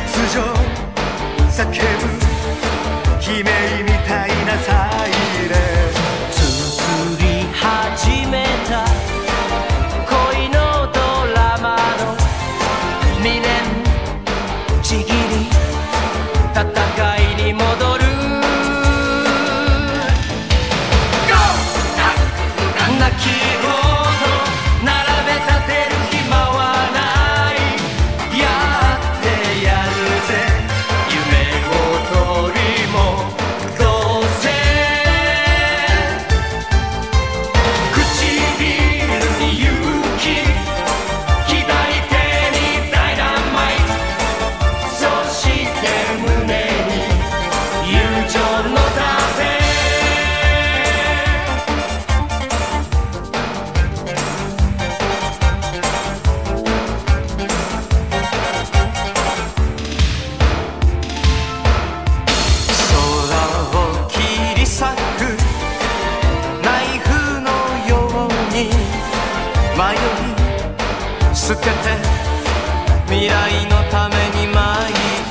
突如叫ぶ悲鳴みたいなサイレン。迷い捨てて未来のために前